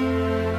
Música